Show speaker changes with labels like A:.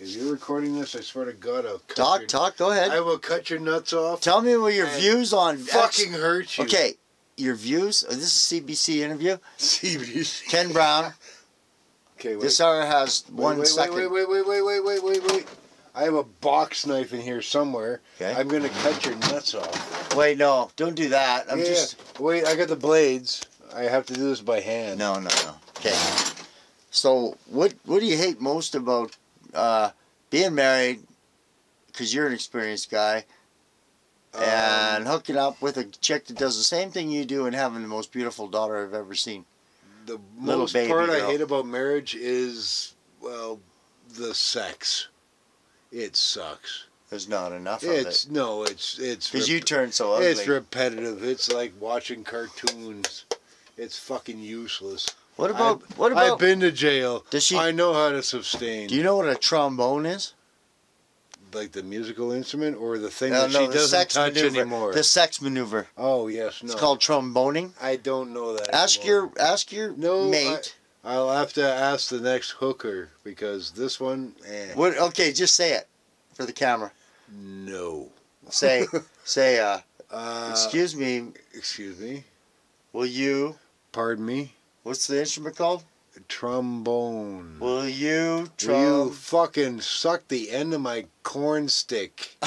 A: if you're recording this, I swear to God, I'll cut
B: Talk,
A: your,
B: talk. Go ahead.
A: I will cut your nuts off.
B: Tell me what your views on
A: fucking hurt you.
B: Okay, your views. uh, This is CBC interview.
A: CBC.
B: Ken Brown.
A: Okay, wait.
B: This hour has
A: Wait,
B: one
A: wait,
B: second.
A: Wait, wait, wait, wait, wait, wait, wait, wait. I have a box knife in here somewhere.
B: Okay.
A: I'm gonna cut your nuts off.
B: Wait, no, don't do that. I'm
A: yeah.
B: just
A: Wait, I got the blades. I have to do this by hand.
B: no, no, no. Okay. So, what what do you hate most about uh, being married? Because you're an experienced guy,
A: Um,
B: and hooking up with a chick that does the same thing you do, and having the most beautiful daughter I've ever seen.
A: the
B: little
A: most part
B: girl.
A: I hate about marriage is well, the sex. It sucks.
B: There's not enough of
A: It's
B: it.
A: no, it's it's
B: Because
A: rep-
B: you turn so ugly.
A: it's repetitive. It's like watching cartoons. It's fucking useless.
B: What about
A: I've-
B: what
A: I've been to jail.
B: Does she?
A: I know how to sustain.
B: do you know what a trombone is?
A: like the musical instrument or the thing
B: No,
A: that
B: no,
A: she
B: the
A: doesn't
B: sex
A: touch
B: maneuver.
A: anymore?
B: The sex maneuver.
A: oh yes, no.
B: It's called tromboning.
A: I don't know that.
B: Ask
A: anymore.
B: your ask your
A: No,
B: mate.
A: I'll have to ask the next hooker because this one, eh,
B: What? Okay, just say it for the camera.
A: no.
B: Say say. Uh,
A: Uh,
B: excuse me.
A: excuse me.
B: Will you?
A: Pardon me.
B: What's the instrument called?
A: Trombone.
B: Will you?
A: Will you fucking suck the end of my corn stick?